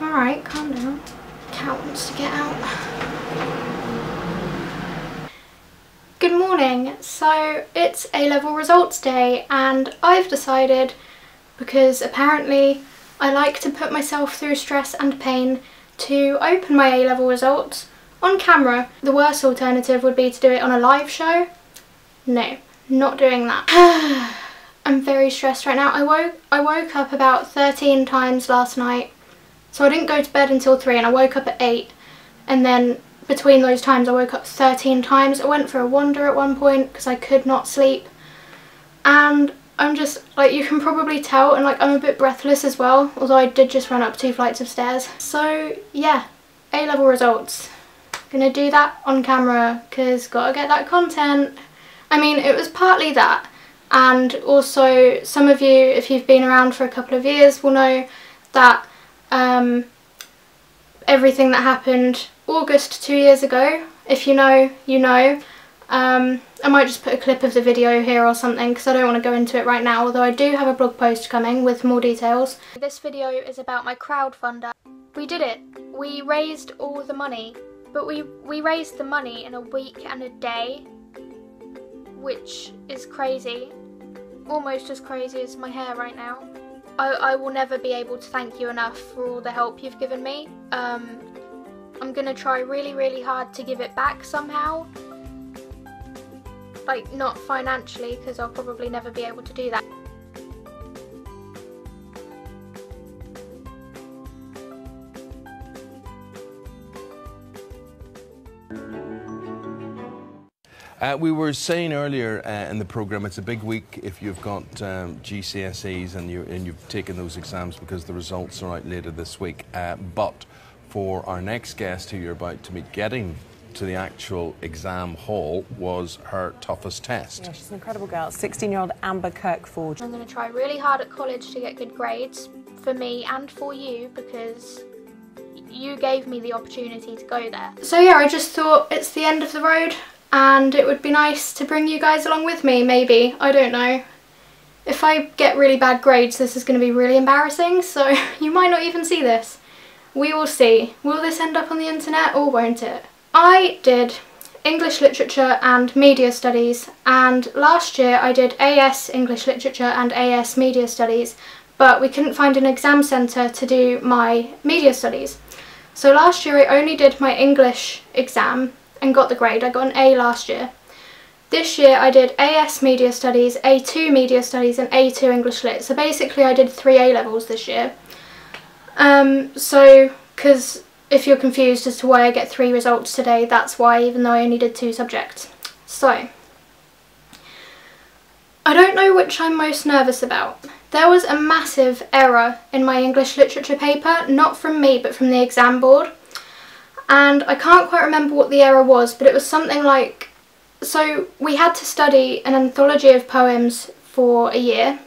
Alright, calm down. Cat wants to get out. Good morning. So it's A-level results day and I've decided, because apparently I like to put myself through stress and pain, to open my A-level results on camera. The worst alternative would be to do it on a live show. No, not doing that. I'm very stressed right now. I woke I woke up about 13 times last night. So I didn't go to bed until 3 and I woke up at 8 and then between those times I woke up 13 times. I went for a wander at one point because I could not sleep and I'm just like you can probably tell and like I'm a bit breathless as well although I did just run up two flights of stairs. So yeah, A-level results. Gonna do that on camera because gotta get that content. I mean it was partly that and also some of you if you've been around for a couple of years will know that um, everything that happened August two years ago if you know you know um, I might just put a clip of the video here or something because I don't want to go into it right now although I do have a blog post coming with more details. This video is about my crowdfunder. We did it. We raised all the money but we, we raised the money in a week and a day which is crazy. Almost as crazy as my hair right now. I, I will never be able to thank you enough for all the help you've given me. Um, I'm gonna try really, really hard to give it back somehow. Like, not financially, because I'll probably never be able to do that. Uh, we were saying earlier uh, in the programme, it's a big week if you've got um, GCSEs and, you, and you've taken those exams because the results are out later this week. Uh, but for our next guest who you're about to meet, getting to the actual exam hall was her toughest test. Yeah, she's an incredible girl. 16-year-old Amber Kirk-Ford. I'm going to try really hard at college to get good grades for me and for you because you gave me the opportunity to go there. So yeah, I just thought it's the end of the road and it would be nice to bring you guys along with me, maybe. I don't know. If I get really bad grades, this is going to be really embarrassing, so you might not even see this. We will see. Will this end up on the internet or won't it? I did English Literature and Media Studies and last year I did AS English Literature and AS Media Studies but we couldn't find an exam centre to do my Media Studies. So last year I only did my English exam and got the grade. I got an A last year. This year I did AS Media Studies, A2 Media Studies and A2 English Lit. So basically I did three A levels this year. Um, so, because if you're confused as to why I get three results today, that's why, even though I only did two subjects. So, I don't know which I'm most nervous about. There was a massive error in my English literature paper, not from me but from the exam board and I can't quite remember what the error was but it was something like so we had to study an anthology of poems for a year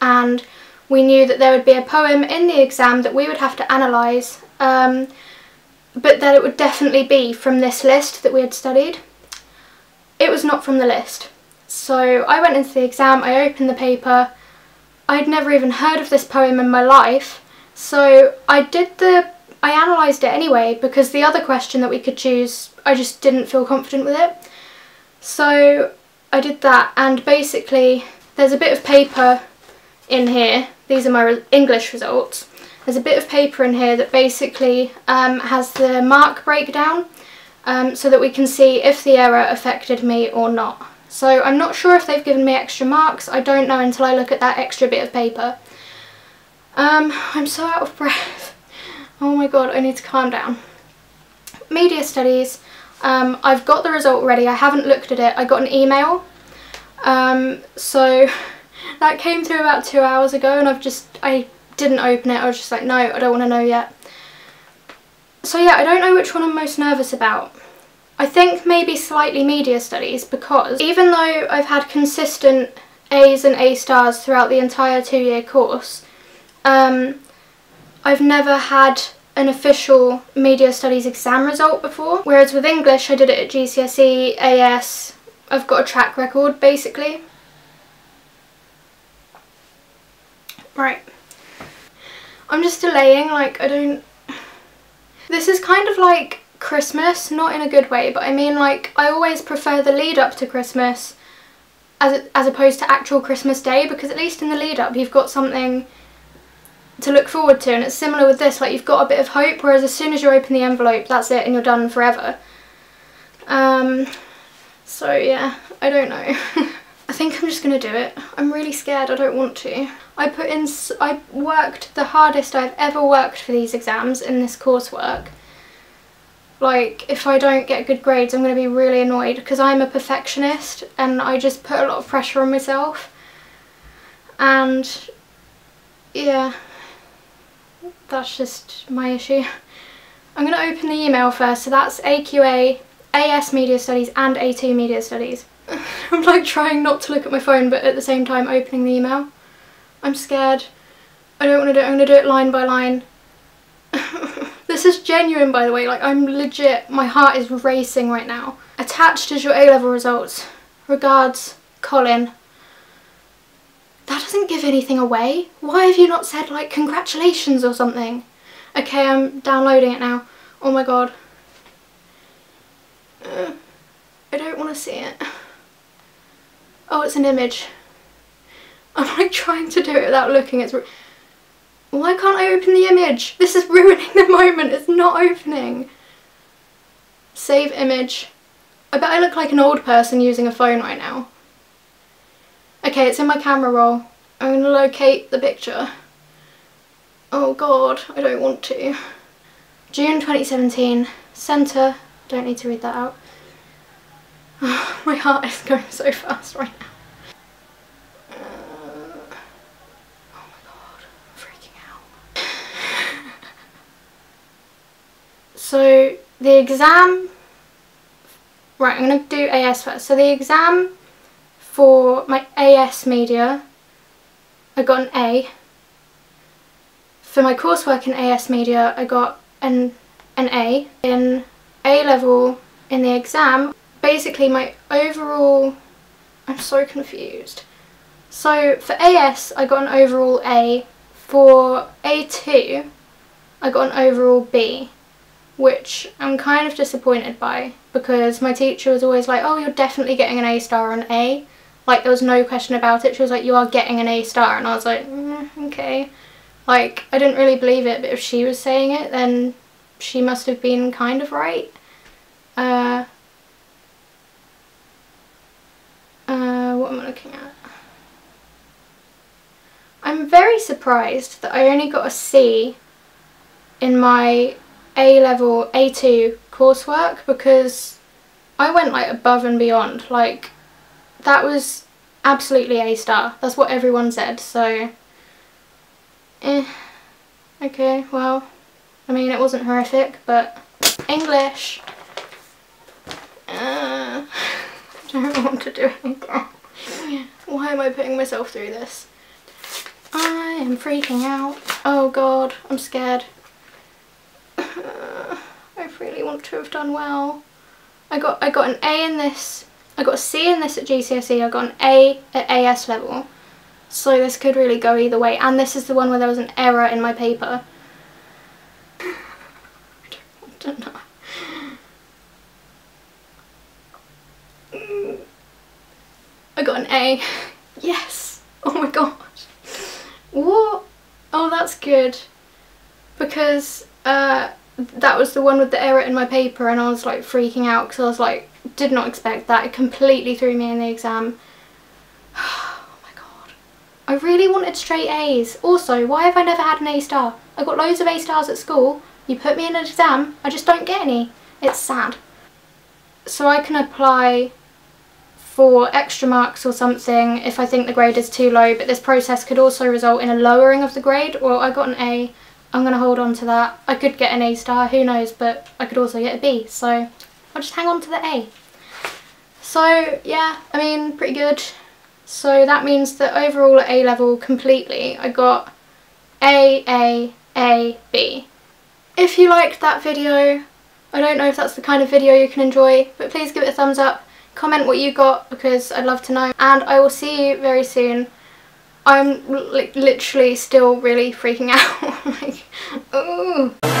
and we knew that there would be a poem in the exam that we would have to analyse um, but that it would definitely be from this list that we had studied. It was not from the list. So I went into the exam, I opened the paper, I'd never even heard of this poem in my life so I did the I analysed it anyway because the other question that we could choose, I just didn't feel confident with it. So I did that and basically there's a bit of paper in here, these are my English results, there's a bit of paper in here that basically um, has the mark breakdown um, so that we can see if the error affected me or not. So I'm not sure if they've given me extra marks, I don't know until I look at that extra bit of paper. Um, I'm so out of breath. Oh my god, I need to calm down. Media studies, um, I've got the result ready. I haven't looked at it. I got an email. Um, so that came through about two hours ago and I've just, I didn't open it. I was just like, no, I don't want to know yet. So yeah, I don't know which one I'm most nervous about. I think maybe slightly media studies because even though I've had consistent A's and A stars throughout the entire two-year course, um, I've never had an official media studies exam result before, whereas with English I did it at GCSE, AS, I've got a track record basically. Right. I'm just delaying, like I don't, This is kind of like Christmas, not in a good way, but I mean like I always prefer the lead up to Christmas as, as opposed to actual Christmas Day because at least in the lead up you've got something to look forward to and it's similar with this like you've got a bit of hope whereas as soon as you open the envelope that's it and you're done forever. Um so yeah I don't know. I think I'm just gonna do it. I'm really scared I don't want to. I put in I worked the hardest I've ever worked for these exams in this coursework. Like if I don't get good grades I'm to be really annoyed because I'm a perfectionist and I just put a lot of pressure on myself. And yeah that's just my issue. I'm going to open the email first so that's AQA, AS Media Studies and A2 Media Studies. I'm like trying not to look at my phone but at the same time opening the email. I'm scared. I don't want to do it. I'm going to do it line by line. This is genuine by the way, like I'm legit, my heart is racing right now. Attached is your A-level results. Regards, Colin. That doesn't give anything away. Why have you not said like congratulations or something? Okay, I'm downloading it now. Oh my god. Uh, I don't want to see it. Oh, it's an image. I'm like trying to do it without looking. It's why can't I open the image? This is ruining the moment. It's not opening. Save image. I bet I look like an old person using a phone right now. Okay, it's in my camera roll. I'm going to locate the picture. Oh god, I don't want to. June 2017, centre, don't need to read that out. my heart is going so fast right now. Uh, oh my god, freaking out. so the exam, right, I'm going to do AS first. So the exam for my AS media, I got an A. For my coursework in AS media, I got an, an A. In A level, in the exam, basically my overall, I'm so confused. So for AS, I got an overall A. For A2, I got an overall B which I'm kind of disappointed by because my teacher was always like, oh, you're definitely getting an A star on A. Like, there was no question about it. She was like, you are getting an A star. And I was like, mm, okay. Like, I didn't really believe it, but if she was saying it, then she must have been kind of right. Uh, uh, what am I looking at? I'm very surprised that I only got a C in my a-level, A2 coursework because I went like above and beyond. Like that was absolutely A star. That's what everyone said. So, eh. Okay, well, I mean it wasn't horrific, but English. Uh, I don't want to do again. Why am I putting myself through this? I am freaking out. Oh god, I'm scared. I really want to have done well. I got I got an A in this. I got a C in this at GCSE. I got an A at AS level. So this could really go either way. And this is the one where there was an error in my paper. I don't know. I got an A. Yes! Oh my god. What? Oh, that's good. Because uh, that was the one with the error in my paper and I was like freaking out because I was like, did not expect that. It completely threw me in the exam. oh my god. I really wanted straight A's. Also, why have I never had an A star? I got loads of A stars at school. You put me in an exam, I just don't get any. It's sad. So I can apply for extra marks or something if I think the grade is too low, but this process could also result in a lowering of the grade. Well, I got an A I'm going to hold on to that. I could get an A star, who knows, but I could also get a B, so I'll just hang on to the A. So yeah, I mean, pretty good. So that means that overall at A level completely, I got A, A, A, B. If you liked that video, I don't know if that's the kind of video you can enjoy, but please give it a thumbs up, comment what you got because I'd love to know, and I will see you very soon I'm like literally still really freaking out. like, ooh.